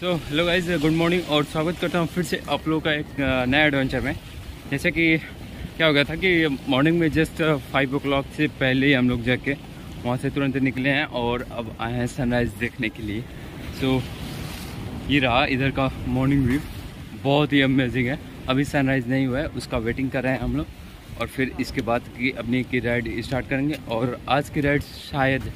So hello guys good morning और स्वागत करता हूँ फिर से आप लोगों का एक नया एडवेंचर में। जैसे कि क्या हो गया था कि मॉर्निंग में जस्ट फाइव ओ से पहले ही हम लोग जाके वहाँ से तुरंत निकले हैं और अब आए हैं सनराइज़ देखने के लिए। सो so, ये रहा इधर का मॉर्निंग व्यू बहुत ही अमेजिंग है। अभी सनराइज़ नहीं हुआ है उसका वेटिंग कर रहे हैं हम लोग। और फिर इसके बाद की अपनी की राइड स्टार्ट करेंगे और आज की राइड शायद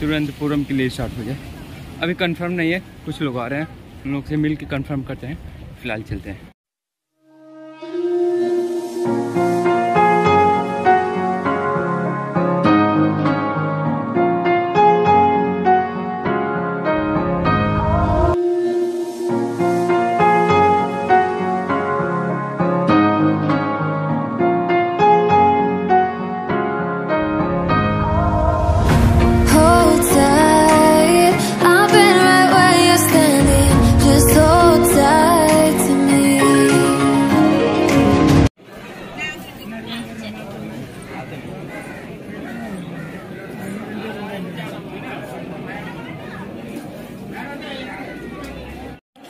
तिरुवनंतपुरम के लिए स्टार्ट हो जाए। अभी कंफर्म नहीं है, कुछ लोग आ रहे हैं। उन लोग से मिल के कन्फर्म करते हैं। फ़िलहाल चलते हैं।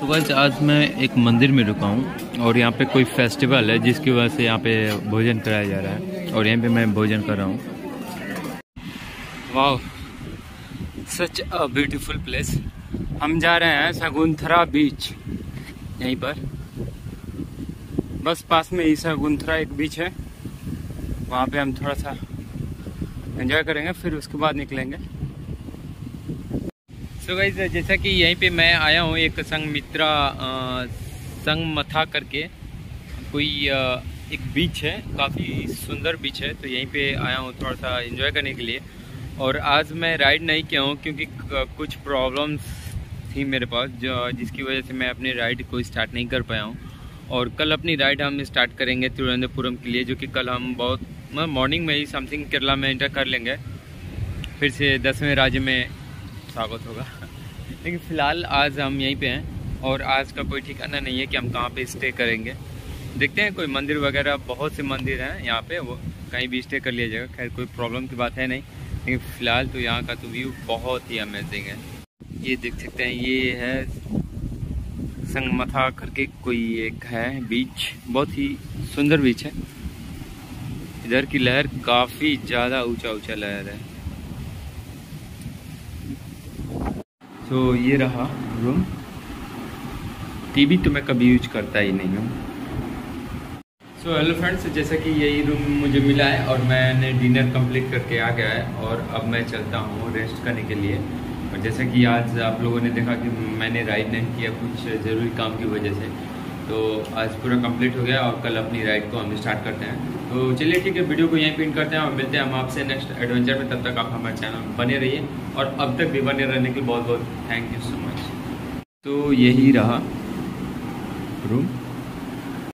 तो बस आज मैं एक मंदिर में रुका हूँ और यहाँ पे कोई फेस्टिवल है, जिसकी वजह से यहाँ पे भोजन कराया जा रहा है और यहाँ पे मैं भोजन कर रहा हूँ। वाह सच अ ब्यूटीफुल प्लेस हम जा रहे हैं सगुंथरा बीच यहीं पर। बस पास में ही सगुंथरा एक बीच है। वहाँ पे हम थोड़ा सा एंजॉय करेंगे, फिर उसके बाद निकलेंगे। तो गाइज़ जैसा कि यहीं पे मैं आया हूँ एक संग मित्रा संग मथा करके। कोई एक बीच है, काफ़ी सुंदर बीच है तो यहीं पे आया हूँ थोड़ा सा इन्जॉय करने के लिए। और आज मैं राइड नहीं किया हूँ क्योंकि कुछ प्रॉब्लम्स थी मेरे पास, जो, जिसकी वजह से मैं अपनी राइड को स्टार्ट नहीं कर पाया हूँ। और कल अपनी राइड हम स्टार्ट करेंगे तिरुवनंतपुरम के लिए, जो कि कल हम बहुत मॉर्निंग में ही समथिंग केरला में इंटर कर लेंगे। फिर से दसवें राज्य में स्वागत होगा। लेकिन फ़िलहाल आज हम यहीं पे हैं और आज का कोई ठिकाना नहीं है कि हम कहाँ पे स्टे करेंगे। देखते हैं, कोई मंदिर वगैरह, बहुत से मंदिर हैं यहाँ पे, वो कहीं भी स्टे कर लिया जाएगा। खैर, कोई प्रॉब्लम की बात है नहीं, लेकिन फ़िलहाल तो यहाँ का तो व्यू बहुत ही अमेजिंग है। ये देख सकते हैं, ये है संगमथा करके कोई एक है बीच बहुत ही सुंदर बीच है। इधर की लहर काफ़ी ज़्यादा ऊँचा ऊँचा लहर है। तो ये रहा रूम टीवी तो मैं कभी यूज़ करता ही नहीं हूँ। सो हेलो फ्रेंड्स जैसा कि यही रूम मुझे मिला है और मैंने डिनर कंप्लीट करके आ गया है और अब मैं चलता हूँ रेस्ट करने के लिए। और जैसा कि आज आप लोगों ने देखा कि मैंने राइड नहीं किया कुछ ज़रूरी काम की वजह से। तो आज पूरा कंप्लीट हो गया और कल अपनी राइड को हम स्टार्ट करते हैं। तो चलिए ठीक है, वीडियो को यहीं पिन करते हैं और मिलते हैं हम आपसे नेक्स्ट एडवेंचर में। तब तक आप हमारे चैनल में बने रहिए और अब तक भी बने रहने के लिए बहुत बहुत थैंक यू सो मच तो यही रहा रूम